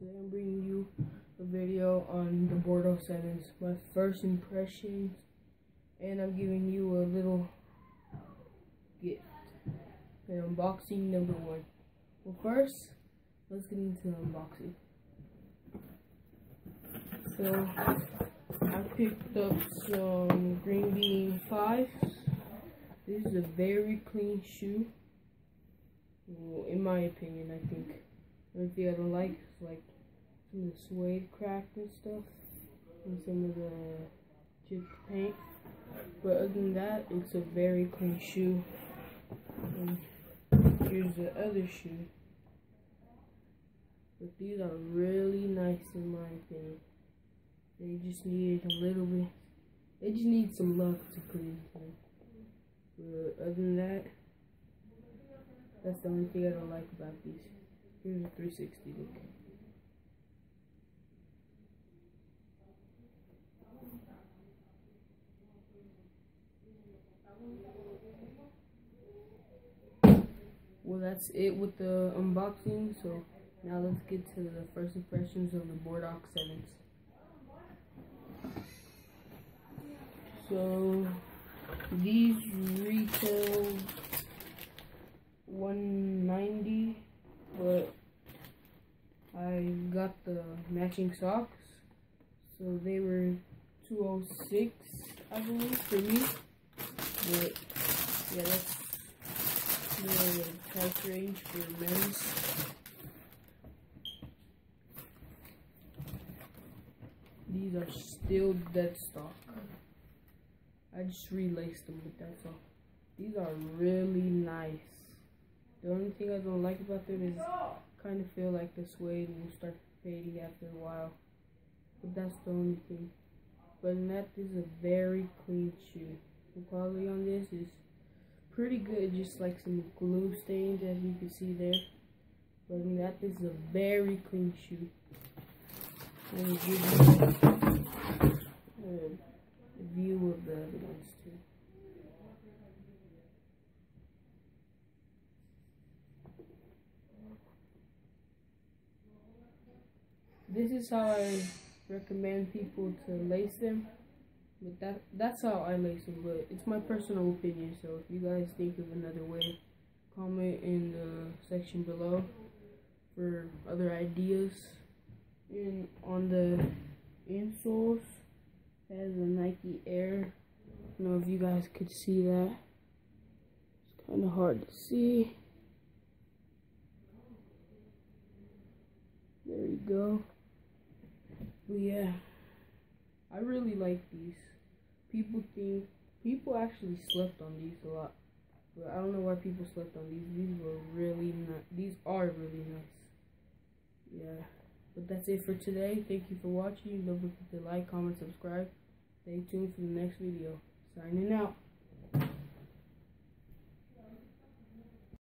Today I'm bringing you a video on the Bordeaux 7s, my first impressions, and I'm giving you a little gift, an unboxing number one. Well first, let's get into the unboxing. So, I picked up some Green Bean 5s. This is a very clean shoe. Well, in my opinion, I think. The thing I don't like like some of the suede cracked and stuff, and some of the chipped paint. But other than that, it's a very clean shoe. And here's the other shoe. But these are really nice in my opinion. They just needed a little bit. They just need some love to into them. But other than that, that's the only thing I don't like about these. Mm, A 360 look. Well, that's it with the unboxing. So now let's get to the first impressions of the Bordeaux 7s. So these retail 190 but I got the matching socks. So they were 206 I believe for me. But yeah that's the price range for men's. These are still dead stock. I just relaced them but that's all. These are really nice the only thing I don't like about them is kind of feel like the suede will start fading after a while. But that's the only thing. But that, this is a very clean shoe. The quality on this is pretty good, just like some glue stains as you can see there. But that, this is a very clean shoe. Me give you a view of the other ones too. This is how I recommend people to lace them. But that that's how I lace them. But it's my personal opinion. So if you guys think of another way, comment in the section below for other ideas. And on the insoles has a Nike Air. I don't know if you guys could see that. It's kind of hard to see. There you go. But yeah, I really like these. People think, people actually slept on these a lot. But I don't know why people slept on these. These were really not, these are really nice. Yeah. But that's it for today. Thank you for watching. Don't forget to like, comment, subscribe. Stay tuned for the next video. Signing out.